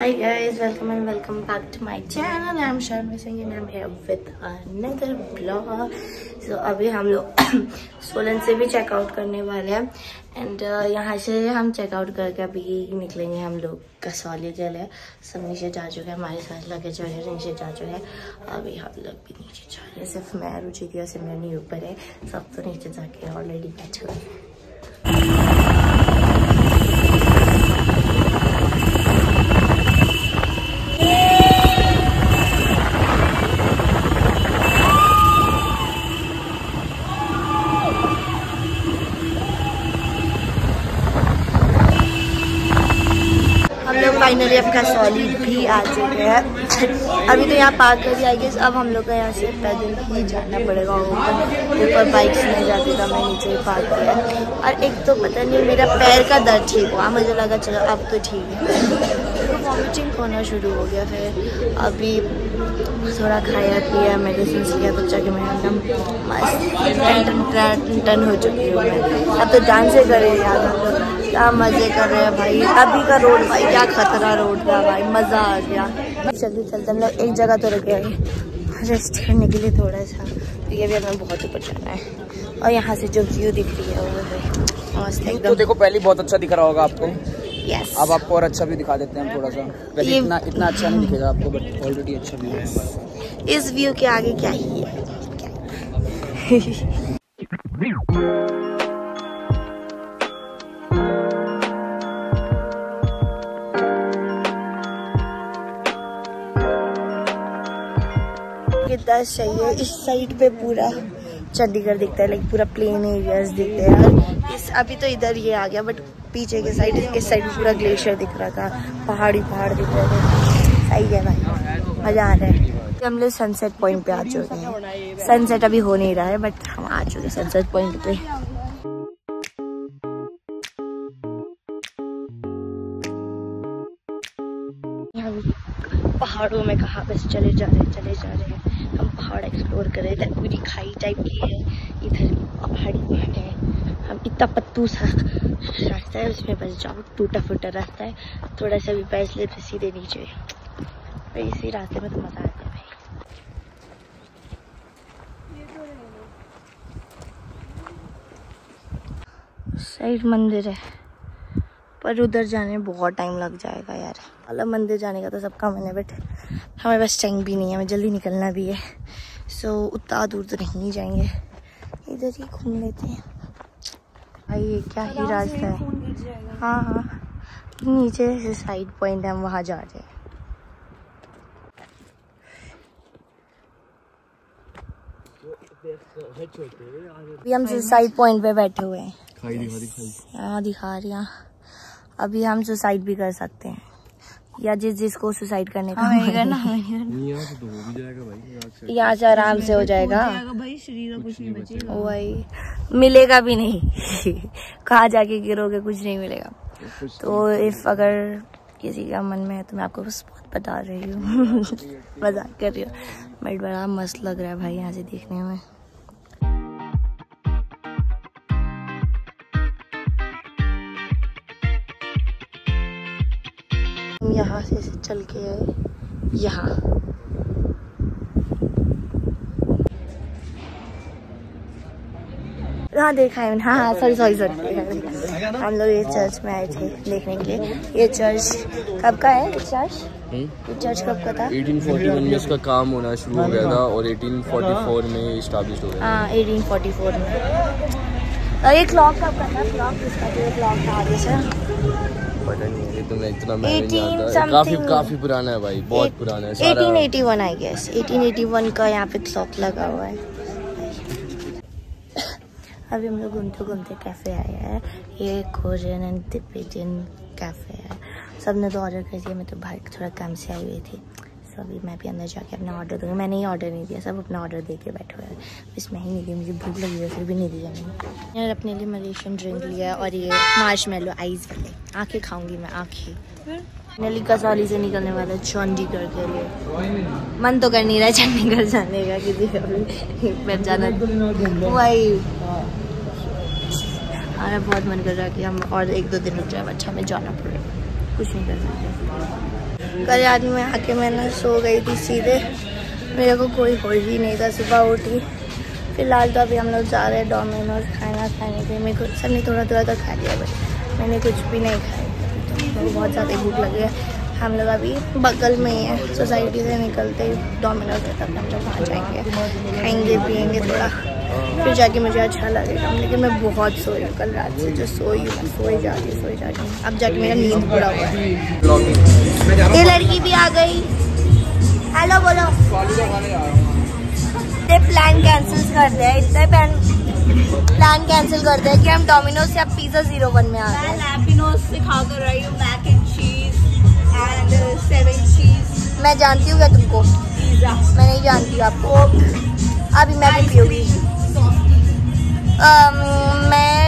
Hi guys, welcome and welcome back to my channel. I'm Sharma Singh and I'm here with another vlog. So अभी हम लोग सोलन से भी checkout करने वाले हैं. एंड uh, यहाँ से हम चेकआउट करके अभी निकलेंगे हम लोग कसौली के लिए सब नीचे जा चुके हैं हमारे साथ लगे लगेज वगैरह नीचे जा चुके हैं. अभी हम लोग भी नीचे जा रहे हैं. सिर्फ़ मैं रुचि की सिमरन ऊपर है. सब तो नीचे जाके ऑलरेडी बैठे हुए हैं. फाइनली आपका सॉली भी आ चुके हैं। अभी तो यहाँ पार्क कर दिया गया अब हम लोग का यहाँ से पैदल ही जाना पड़ेगा ऊपर बाइक से नहीं जाती था मैं नीचे ही पार्क किया और एक तो पता नहीं, मेरा पैर का दर्द ठीक हुआ। मुझे लगा चलो अब तो ठीक है। वॉमिटिंग होना शुरू हो गया फिर अभी थोड़ा खाया पिया मेडिसिन लिया तो जाके मैं एकदम मस्त टन हो चुकी हूँ मैं। अब तो डांस ही करे यार हम लोग क्या मज़े कर रहे हैं भाई? अभी का रोड भाई क्या खतरा रोड था भाई मज़ा आ गया। चलते चलते हम लोग एक जगह तो रुके रेस्ट करने के लिए थोड़ा सा। तो ये भी हमें बहुत ऊपर जाना है। और यहाँ से जो व्यू दिख रही है वो है। मस्त तो देखो पहले बहुत अच्छा दिख रहा होगा आपको। यस अब आपको और अच्छा भी दिखा देते हैं थोड़ा सा। इतना इतना अच्छा नहीं दिखेगा आपको बट ऑलरेडी अच्छा भी है। इस व्यू के आगे क्या ही है? कितना सही है इस साइड पे पूरा चंडीगढ़ दिखता है लाइक पूरा प्लेन एरियाज़ दिखते हैं। इस, अभी तो इधर ये आ गया बट पीछे के साइड इस साइड पूरा ग्लेशियर दिख रहा था। पहाड़ी पहाड़ दिख रहे थे। सही है भाई। मज़ा आ रहा है। हम लोग सनसेट पॉइंट पे आ चुके हैं। सनसेट अभी हो नहीं रहा है बट हम आ चुके हैं सनसेट पॉइंट पे। पहाड़ों में कहा, बस चले जा रहे हैं, चले जा रहे हैं। हम पहाड़ एक्सप्लोर कर रहे थे पूरी खाई टाइप की है। इधर पहाड़ी पहाड़ इतना पत्तू सा रास्ता है, उसमें बस जाओ। टूटा फूटा रास्ता है। थोड़ा सा भी पैस ले, फिर सीधे नीचे। भाई, इसी रास्ते में तो मज़ा आता है भाई। साइड मंदिर है। पर उधर जाने में बहुत टाइम लग जाएगा यार। अलग मंदिर जाने का तो सबका मन है बट हमें बस टाइम भी नहीं है, हमें जल्दी निकलना भी है। सो उतना दूर तो नहीं जाएँगे। इधर ही घूम लेते हैं। भाई ये क्या ही रास्ता है हाँ। हाँ नीचे से साइड पॉइंट है हम वहाँ जा रहे हैं। अभी हम सुसाइड पॉइंट पे बैठे हुए हैं। हाँ दिखा रही हैं। अभी हम सुसाइड भी कर सकते हैं। या जिस जिसको सुसाइड करने का है। यहाँ से आराम से हो जाएगा। वही। मिलेगा भी नहीं। कहाँ जाके गिरोगे कुछ नहीं मिलेगा। तो इफ़ अगर किसी का मन में है तो मैं आपको बस बहुत बता रही हूँ। मज़ाक कर रही हूँ। बट बड़ा मस्त लग रहा है भाई यहाँ से देखने में। यहाँ से से चल के आए। यहाँ। हाँ देखा है हाँ हाँ सॉरी सॉरी सॉरी हम लोग ये चर्च में आए थे देखने के लिए। ये चर्च कब का है? चर्च चर्च कब का था? 1841 में उसका काम होना शुरू हो गया था और 1844 में स्टैब्लिश हो गया हाँ 1844 में। और ये क्लॉक कब का था? क्लॉक किसका था ये क्लॉक था आगे से। पता नहीं है इतना इतना मैं नहीं 18 जानता। काफ़ी काफ़ी पुराना है भाई बहुत पुराना है सारा 1881 आई गेस 1881 का यहाँ पे क्लॉक लगा हुआ है। अभी हम लोग घूमते घूमते कैफ़े आए हैं। ये कोरियन एंड तिब्बतियन कैफ़े है। सबने तो ऑर्डर कर दिया मैं तो बाहर थोड़ा काम से आई हुई थी। सो अभी मैं भी अंदर जाके अपना ऑर्डर दूँगी। मैंने ही ऑर्डर नहीं दिया, सब अपना ऑर्डर दे के बैठे हुए हैं। बस मैं ही नहीं दी, मुझे भूख लगी है, फिर भी नहीं दिया मैंने। मैंने अपने लिए मलेशियन ड्रिंक लिया और ये मार्श मेलो आइस वाले आँखें खाऊँगी मैं, आँखें। नली कसौली से निकलने वाला चंडीगढ़ के लिए। मन तो कर नहीं रहा चंडीगढ़ जाने का किसी का जाना वही। हमारा बहुत मन कर रहा है कि हम और एक दो दिन रुक जाए अच्छा हमें जाना पड़ेगा। कुछ नहीं कर सकते। कल रात में आके मैं ना सो गई थी सीधे। मेरे को कोई होश ही नहीं था सुबह उठी। फ़िलहाल तो अभी हम लोग जा रहे हैं डोमिनोज खाना खाने के मेरे को सबने थोड़ा थोड़ा तो खा लिया बट मैंने कुछ भी नहीं खाया। को बहुत ज़्यादा भूख लगी है। हम लोग अभी बगल में ही है। सोसाइटी से निकलते ही डोमिनोज है तब हम लोग वहाँ जाएँगे। खाएँगे, पियेंगे थोड़ा। फिर जाके मुझे अच्छा लगेगा। लेकिन मैं बहुत सोई हूँ कल रात से। जो सोई हूँ सोई जा रही सोई जा रही अब जाके मेरा नींद पूरा हुआ है। आ गई। हेलो बोलो। ये प्लान कैंसिल कर दिया इतने प्लान प्लान कैंसिल कर दिया कि हम डोमिनोज से अब पिज्जा ज़ीरो वन में आ गए। मैं लैपिनोज से खा कर रही हूँ mac and cheese and seven cheese मैं जानती हूँ क्या तुमको। पिज्जा मैं नहीं जानती हूँ आपको। अभी मैं भी पीऊँगी अम,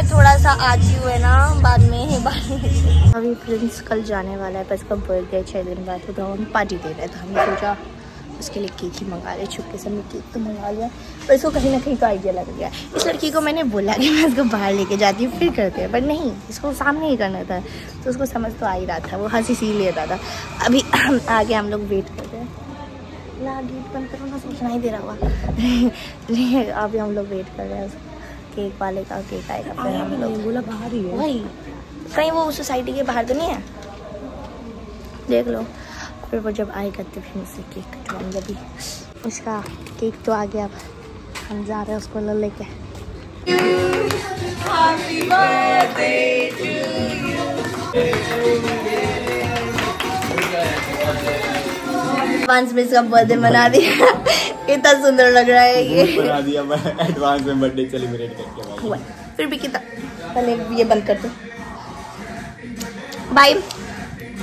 थोड़ा सा आज ही है ना, बाद में बाद में अभी प्रिंस कल जाने वाला है, बस का बर्थडे छः दिन बाद तो हम पार्टी दे रहे थे, हमने सोचा उसके लिए केक ही मंगा लिया छुपके से हमने केक तो मंगा लिया, पर इसको कहीं ना कहीं का आइडिया लग गया। इस लड़की को मैंने बोला कि मैं इसको बाहर लेके जाती हूँ, फिर करते हैं, पर नहीं, इसको सामने ही करना था तो उसको समझ तो आ ही रहा था, वो हँसी सी ले रहा था। अभी आगे हम लोग वेट कर रहे हैं। ना गेट बंद करो, ना सोचना ही दे रहा हुआ अभी हम लोग वेट कर रहे हैं केक वाले का केक आएगा फिर हम लोग। बोला बाहर ही है। वही। कहीं वो सोसाइटी के बाहर तो नहीं है? देख लो। फिर वो जब आएगा तो फिर उससे केक कटवाएँगे अभी उसका केक तो आ गया अब। हम जा रहे हैं उसको ले लेके। एडवांस में इसका बर्थडे मना दिया। कितना सुंदर लग रहा है ये। बना दिया मैं। एडवांस में बर्थडे सेलिब्रेट करके भाई। फिर भी कितना? पहले ये बंद कर दो। भाई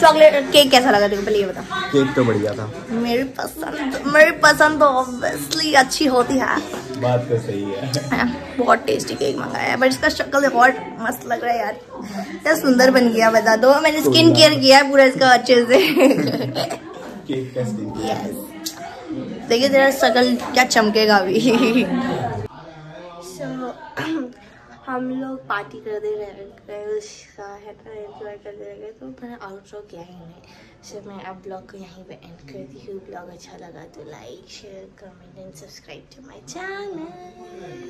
चॉकलेट केक कैसा लगा तेरे पहले ये बता। केक तो बढ़िया था। मेरी पसंद मेरी पसंद तो ऑब्वियसली अच्छी होती है। बात तो सही है। बहुत टेस्टी केक मंगाया है बट इसका शक्ल देखो और मस्त लग रहा है यार। क्या सुंदर बन गया बता दो। मैंने स्किन केयर किया है पूरा इसका अच्छे से। केक देखिए तेरा शक्ल क्या चमकेगा अभी। So, हम लोग पार्टी करते रह गए उसका है ना एंजॉय करते रह गए तो मैंने आउटरो किया ही नहीं। सो मैं अब ब्लॉग को यहीं पे एंड करती हूँ। ब्लॉग अच्छा लगा तो like share comment and subscribe to my channel